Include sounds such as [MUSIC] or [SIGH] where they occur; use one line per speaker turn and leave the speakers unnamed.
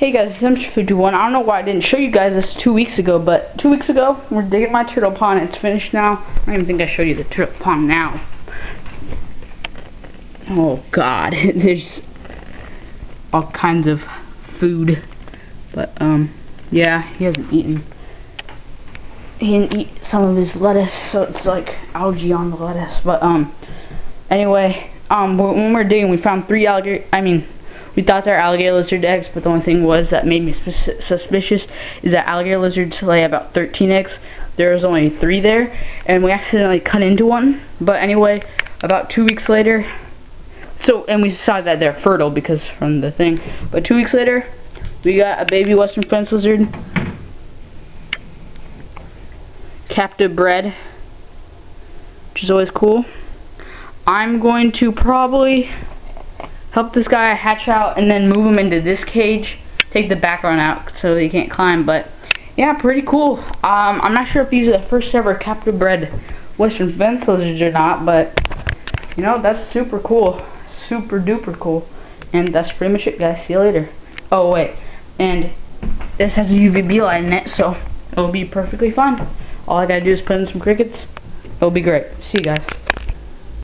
Hey guys, it's M51. I don't know why I didn't show you guys this two weeks ago, but two weeks ago, we're digging my turtle pond. It's finished now. I don't even think I showed you the turtle pond now. Oh god, [LAUGHS] there's all kinds of food. But, um, yeah, he hasn't eaten. He didn't eat some of his lettuce, so it's like algae on the lettuce. But, um, anyway, um, when we were digging, we found three alligator, I mean, we thought they were alligator lizard eggs, but the only thing was that made me suspicious is that alligator lizards lay about 13 eggs. There was only three there, and we accidentally cut into one. But anyway, about two weeks later, so and we saw that they're fertile because from the thing. But two weeks later, we got a baby western fence lizard, captive bred, which is always cool. I'm going to probably help this guy hatch out and then move him into this cage take the background out so he can't climb but yeah pretty cool. Um, I'm not sure if these are the first ever captive bred western fence lizards or not but you know that's super cool. Super duper cool. And that's pretty much it guys. See you later. Oh wait. And this has a UVB light in it so it'll be perfectly fine. All I gotta do is put in some crickets. It'll be great. See you guys